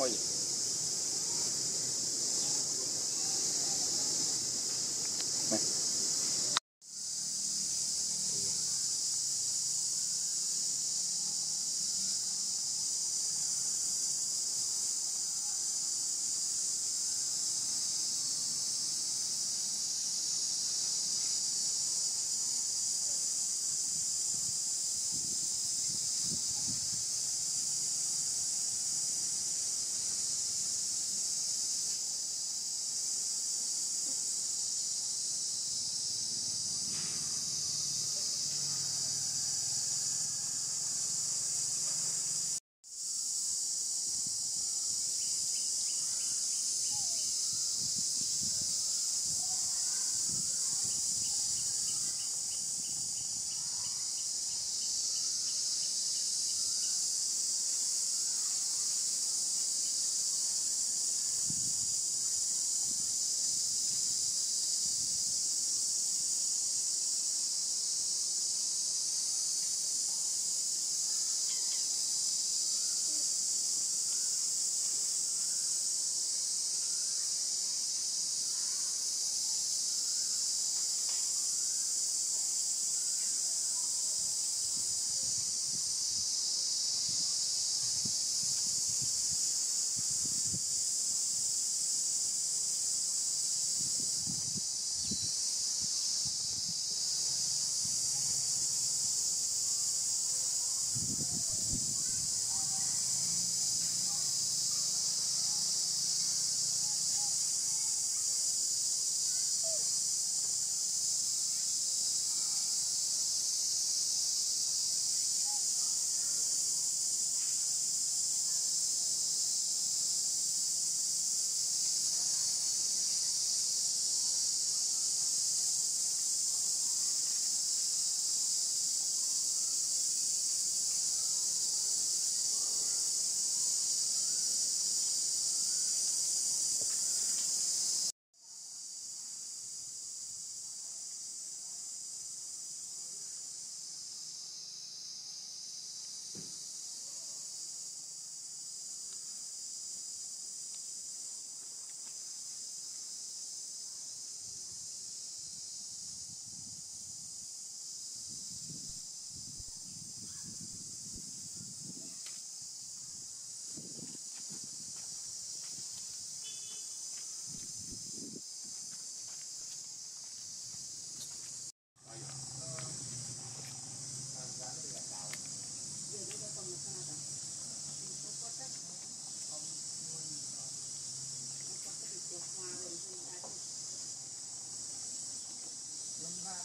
はい。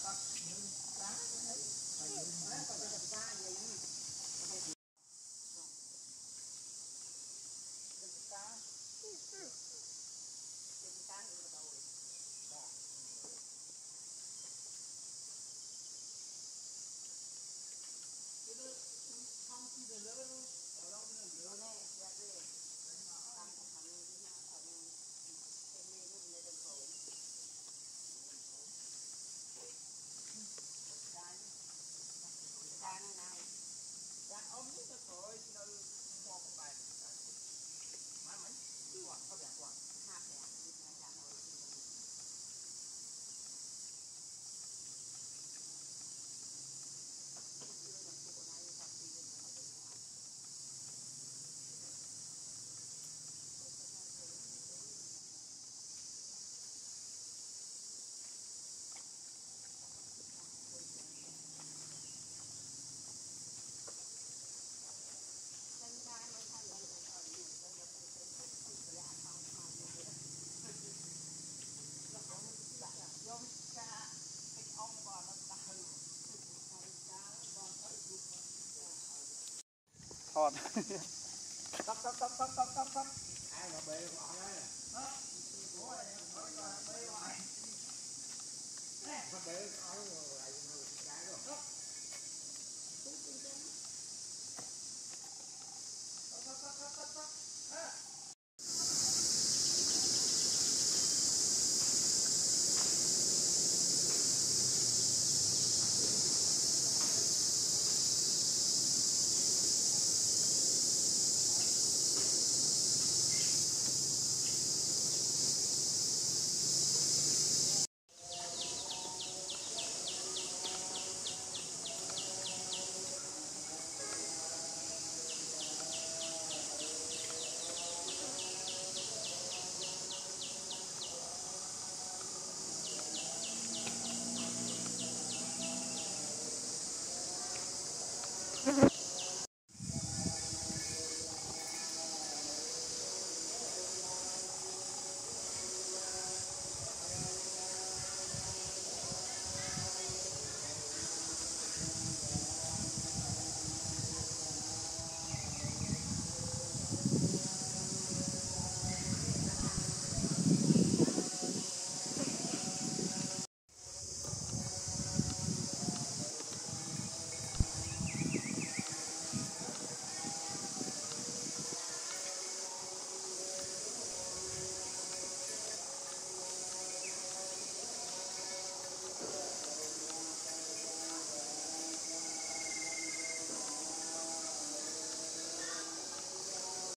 con Thọt. tấp tấp tấp tấp tấp tấp ai mà bê bọn đây nó bê áo lại video hấp dẫn